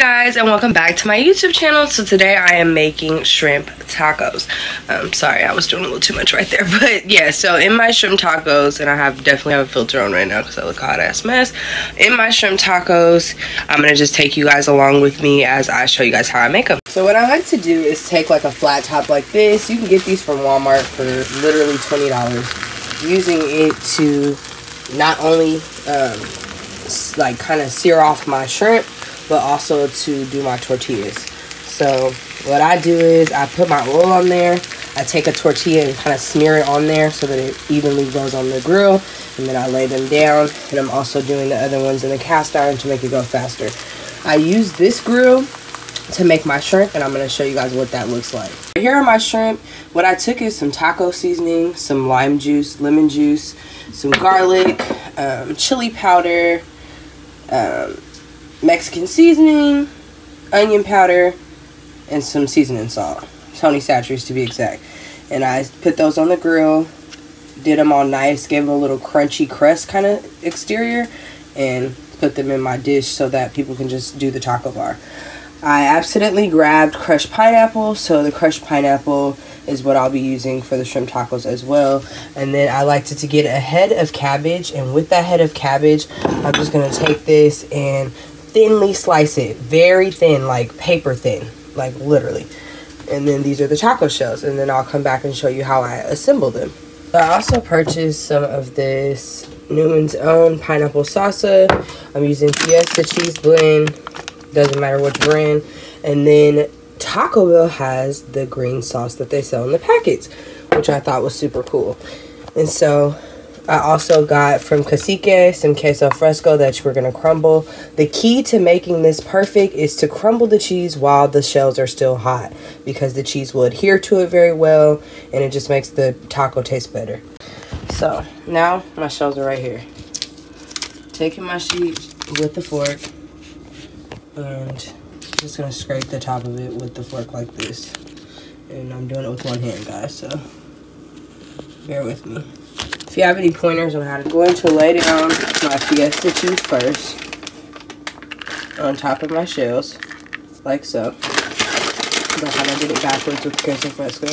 guys and welcome back to my youtube channel. So today i am making shrimp tacos. Um sorry i was doing a little too much right there but yeah so in my shrimp tacos and i have definitely have a filter on right now because i look hot ass mess. In my shrimp tacos i'm gonna just take you guys along with me as i show you guys how i make them so what i like to do is take like a flat top like this. You can get these from walmart for literally 20 dollars using it to not only um like kind of sear off my shrimp but also to do my tortillas. So what I do is I put my oil on there. I take a tortilla and kind of smear it on there so that it evenly goes on the grill. And then I lay them down. And I'm also doing the other ones in the cast iron to make it go faster. I use this grill to make my shrimp and I'm going to show you guys what that looks like. Here are my shrimp. What I took is some taco seasoning, some lime juice, lemon juice, some garlic, um, chili powder, um, Mexican seasoning, onion powder, and some seasoning salt. Tony Chachere's to be exact. And I put those on the grill, did them all nice, gave them a little crunchy crust kind of exterior, and put them in my dish so that people can just do the taco bar. I accidentally grabbed crushed pineapple, so the crushed pineapple is what I'll be using for the shrimp tacos as well. And then I like to, to get a head of cabbage, and with that head of cabbage, I'm just going to take this and thinly slice it, very thin, like paper thin, like literally. And then these are the taco shells, and then I'll come back and show you how I assemble them. I also purchased some of this Newman's Own pineapple salsa. I'm using Fiesta cheese blend, doesn't matter which brand. And then Taco Bell has the green sauce that they sell in the packets, which I thought was super cool. And so I also got from Cacique some queso fresco that we're going to crumble. The key to making this perfect is to crumble the cheese while the shells are still hot because the cheese will adhere to it very well and it just makes the taco taste better. So now my shells are right here. Taking my sheet with the fork and just going to scrape the top of it with the fork like this. And I'm doing it with one hand guys so bear with me. If you have any pointers on how to, go into lay down my Fiesta cheese first on top of my shells, like so. But how I did it backwards with queso fresco.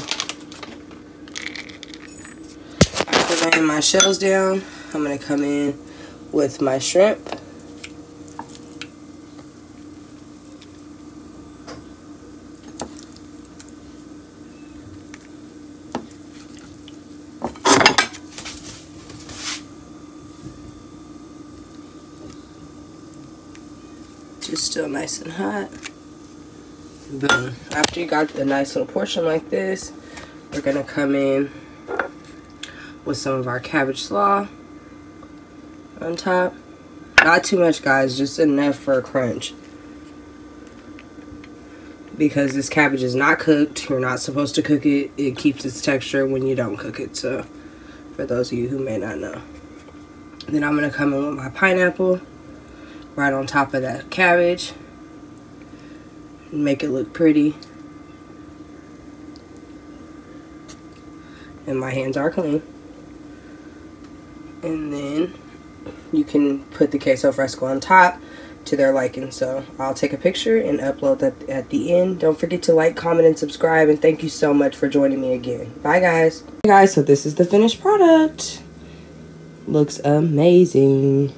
After laying my shells down, I'm going to come in with my shrimp. Just still nice and hot. Boom. After you got a nice little portion like this, we're going to come in with some of our cabbage slaw on top. Not too much, guys. Just enough for a crunch. Because this cabbage is not cooked. You're not supposed to cook it. It keeps its texture when you don't cook it. So, for those of you who may not know. Then I'm going to come in with my pineapple right on top of that cabbage. Make it look pretty. And my hands are clean. And then you can put the queso fresco on top to their liking. So I'll take a picture and upload that at the end. Don't forget to like, comment, and subscribe. And thank you so much for joining me again. Bye, guys. Hey, guys, so this is the finished product. Looks amazing.